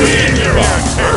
Win your own turn.